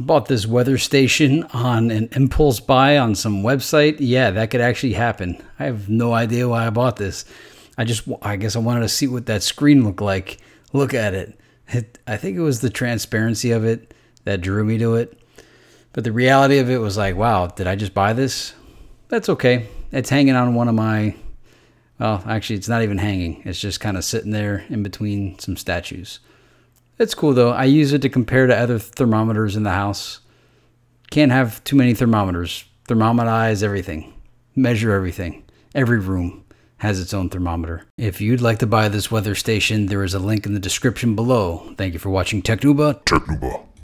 I bought this weather station on an impulse buy on some website. Yeah, that could actually happen. I have no idea why I bought this. I just, I guess I wanted to see what that screen looked like. Look at it. it I think it was the transparency of it that drew me to it. But the reality of it was like, wow, did I just buy this? That's okay. It's hanging on one of my, well, actually, it's not even hanging. It's just kind of sitting there in between some statues. It's cool though. I use it to compare to other thermometers in the house. Can't have too many thermometers. Thermometerize everything, measure everything. Every room has its own thermometer. If you'd like to buy this weather station, there is a link in the description below. Thank you for watching Technuba. Technuba.